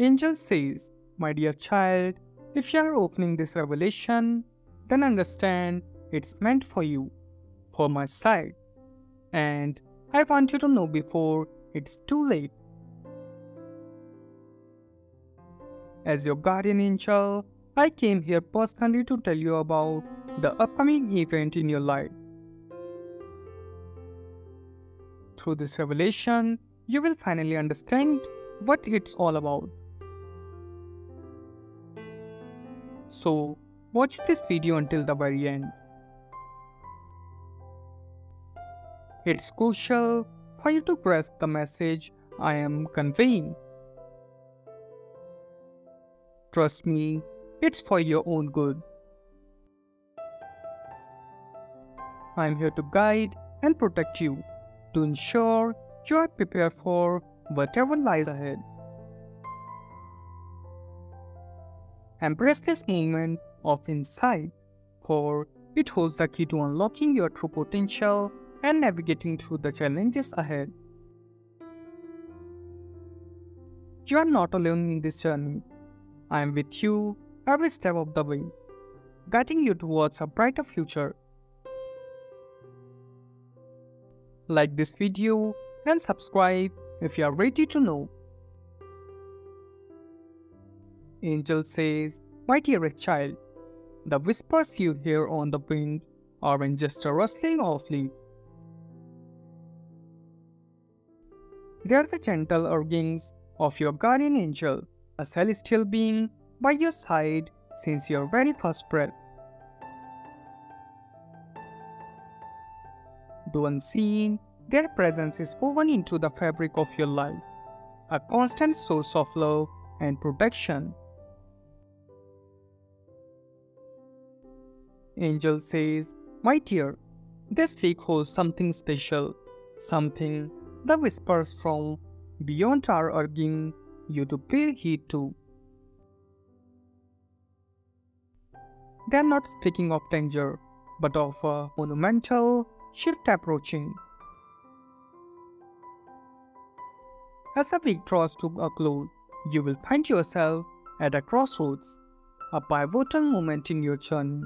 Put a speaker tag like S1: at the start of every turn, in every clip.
S1: Angel says, My dear child, if you are opening this revelation, then understand it's meant for you, for my side. And I want you to know before it's too late. As your guardian angel, I came here personally to tell you about the upcoming event in your life. Through this revelation, you will finally understand what it's all about. So, watch this video until the very end. It's crucial for you to grasp the message I am conveying. Trust me, it's for your own good. I'm here to guide and protect you to ensure you are prepared for whatever lies ahead. Embrace this moment of insight, for it holds the key to unlocking your true potential and navigating through the challenges ahead. You are not alone in this journey. I am with you every step of the way, guiding you towards a brighter future. Like this video and subscribe if you are ready to know. Angel says, My dearest child, the whispers you hear on the wind aren't just a rustling of leaves. They are the gentle urgings of your guardian angel, a celestial being by your side since your very first breath. Though unseen, their presence is woven into the fabric of your life, a constant source of love and protection. Angel says, My dear, this week holds something special, something the whispers from beyond are urging you to pay heed to. They are not speaking of danger, but of a monumental shift approaching. As the week draws to a close, you will find yourself at a crossroads, a pivotal moment in your journey.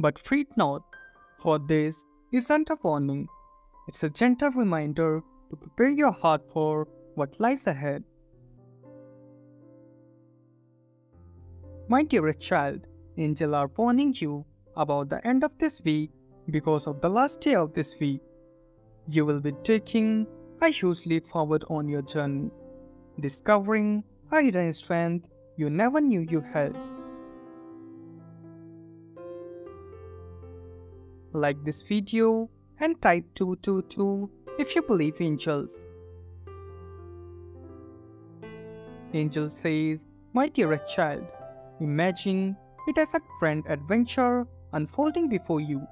S1: But fret not, for this isn't a warning, it's a gentle reminder to prepare your heart for what lies ahead. My dearest child, angels are warning you about the end of this week because of the last day of this week. You will be taking a huge leap forward on your journey, discovering a hidden strength you never knew you had. Like this video and type 222 if you believe angels. Angel says, My dearest child, imagine it as a grand adventure unfolding before you.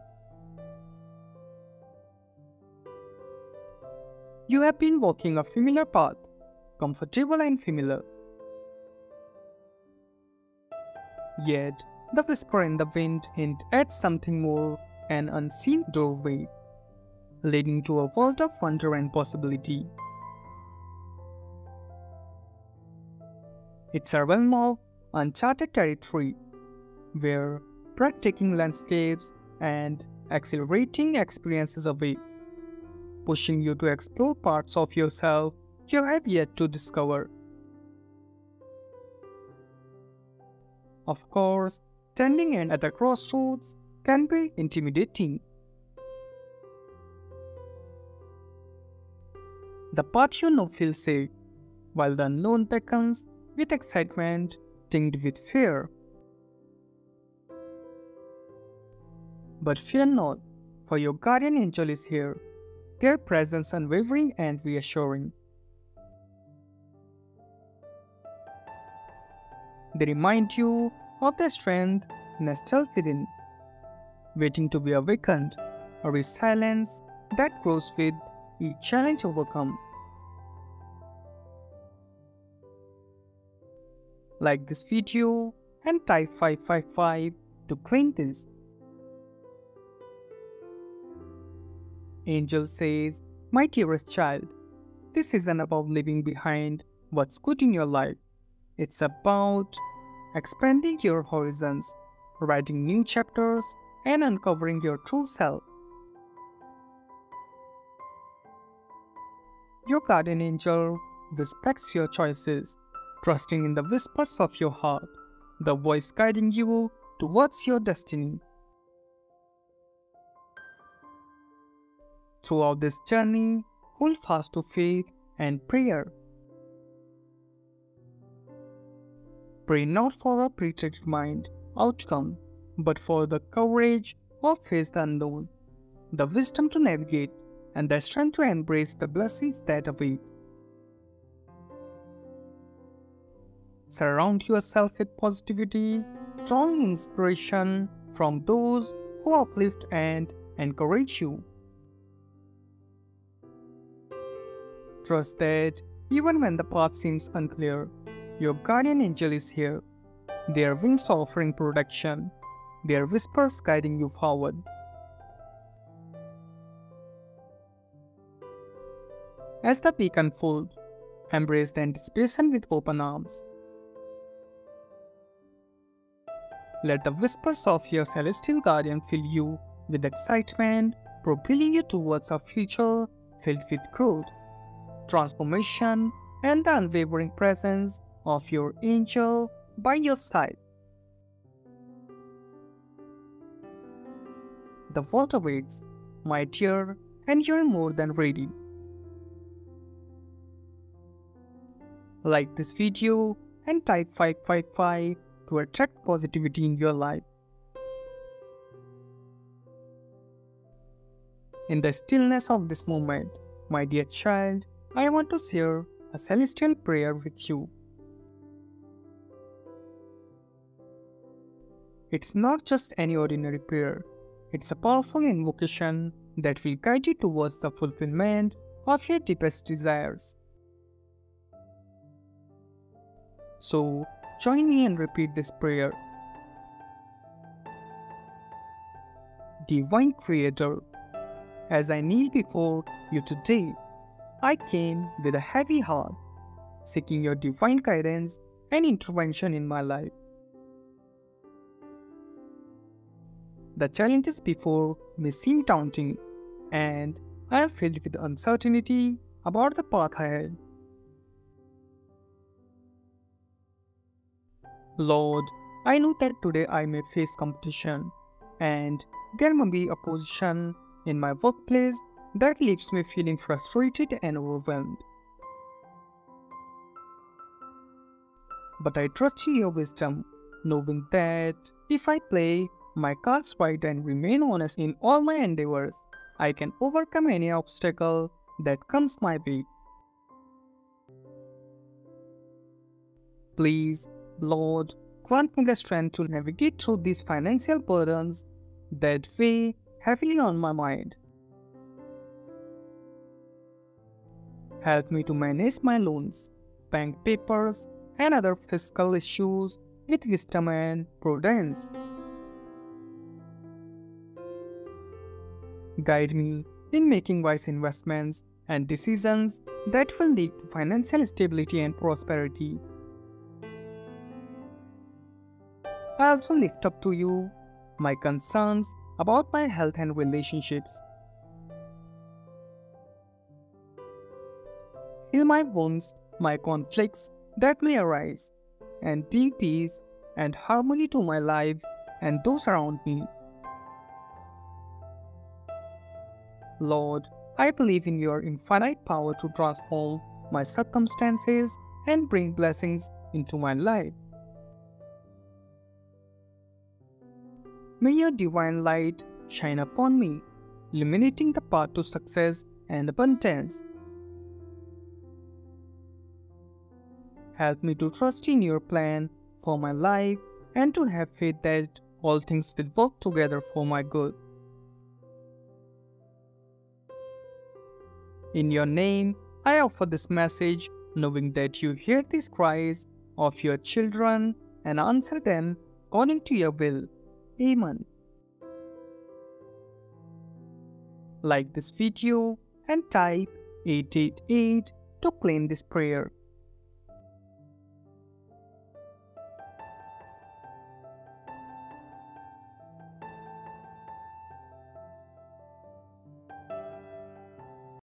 S1: You have been walking a familiar path, comfortable and familiar. Yet, the whisper in the wind hint at something more, an unseen doorway, leading to a world of wonder and possibility. It's a realm of uncharted territory, where breathtaking landscapes and exhilarating experiences await pushing you to explore parts of yourself you have yet to discover. Of course, standing in at the crossroads can be intimidating. The path you know feels safe, while the unknown beckons with excitement tinged with fear. But fear not, for your guardian angel is here their presence unwavering and reassuring. They remind you of the strength nestled within, waiting to be awakened, or a resilience that grows with each challenge overcome. Like this video and type 555 to claim this. Angel says, My dearest child, this isn't about leaving behind what's good in your life. It's about expanding your horizons, writing new chapters, and uncovering your true self. Your guardian angel respects your choices, trusting in the whispers of your heart, the voice guiding you towards your destiny. Throughout this journey, hold fast to faith and prayer. Pray not for a predetermined outcome, but for the courage of face the unknown, the wisdom to navigate, and the strength to embrace the blessings that await. Surround yourself with positivity, drawing inspiration from those who uplift and encourage you. Trust that even when the path seems unclear, your guardian angel is here. Their wings offering protection, their whispers guiding you forward. As the week unfolds, embrace the anticipation with open arms. Let the whispers of your celestial guardian fill you with excitement, propelling you towards a future filled with growth, transformation, and the unwavering presence of your angel by your side. The vault awaits, my dear, and you're more than ready. Like this video and type 555 to attract positivity in your life. In the stillness of this moment, my dear child, I want to share a celestial prayer with you. It's not just any ordinary prayer, it's a powerful invocation that will guide you towards the fulfillment of your deepest desires. So, join me and repeat this prayer. Divine Creator, as I kneel before you today, I came with a heavy heart, seeking your divine guidance and intervention in my life. The challenges before may seem daunting, and I am filled with uncertainty about the path ahead. Lord, I know that today I may face competition, and there may be opposition in my workplace that leaves me feeling frustrated and overwhelmed. But I trust in your wisdom, knowing that if I play my cards right and remain honest in all my endeavors, I can overcome any obstacle that comes my way. Please, Lord, grant me the strength to navigate through these financial burdens that weigh heavily on my mind. Help me to manage my loans, bank papers, and other fiscal issues with wisdom and prudence. Guide me in making wise investments and decisions that will lead to financial stability and prosperity. I also lift up to you my concerns about my health and relationships. Heal my wounds, my conflicts that may arise, and bring peace and harmony to my life and those around me. Lord, I believe in your infinite power to transform my circumstances and bring blessings into my life. May your divine light shine upon me, illuminating the path to success and abundance. Help me to trust in your plan for my life and to have faith that all things will work together for my good. In your name, I offer this message, knowing that you hear these cries of your children and answer them according to your will. Amen. Like this video and type 888 to claim this prayer.